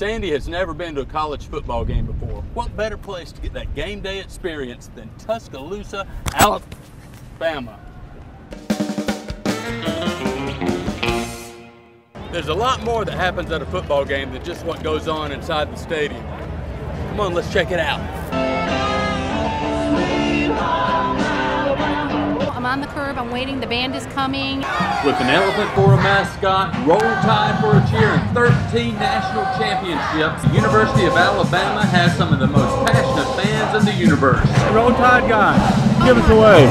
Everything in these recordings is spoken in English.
Sandy has never been to a college football game before. What better place to get that game day experience than Tuscaloosa, Alabama? There's a lot more that happens at a football game than just what goes on inside the stadium. Come on, let's check it out. On the curb, I'm waiting, the band is coming. With an elephant for a mascot, roll tide for a cheer, and 13 national championships, the University of Alabama has some of the most passionate fans in the universe. Roll Tide guy, give us away.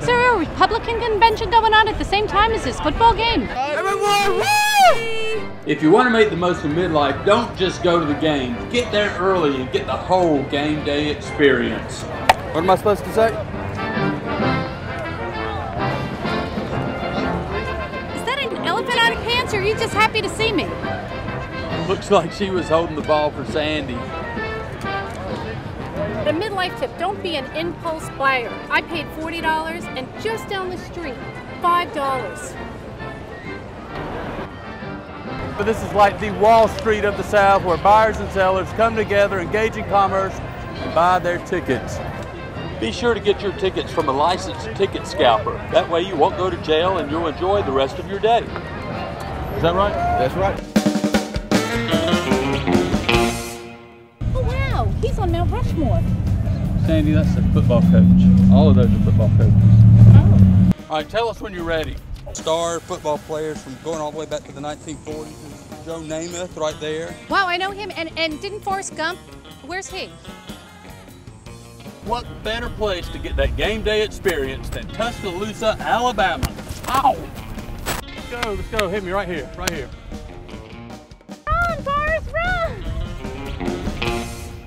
Is there a Republican convention going on at the same time as this football game? If you want to make the most of midlife, don't just go to the game. Get there early and get the whole game day experience. What am I supposed to say? Is that an elephant out of pants or are you just happy to see me? Looks like she was holding the ball for Sandy. The midlife tip, don't be an impulse buyer. I paid $40 and just down the street, $5. But this is like the Wall Street of the South where buyers and sellers come together, engage in commerce, and buy their tickets. Be sure to get your tickets from a licensed ticket scalper. That way you won't go to jail and you'll enjoy the rest of your day. Is that right? That's right. Oh wow, he's on Mount Rushmore. Sandy, that's the football coach. All of those are football coaches. Oh. All right, tell us when you're ready. Star football players from going all the way back to the 1940s. Joe Namath right there. Wow, I know him. And, and didn't Forrest Gump, where's he? What better place to get that game day experience than Tuscaloosa, Alabama? Ow! Let's go, let's go. Hit me right here, right here.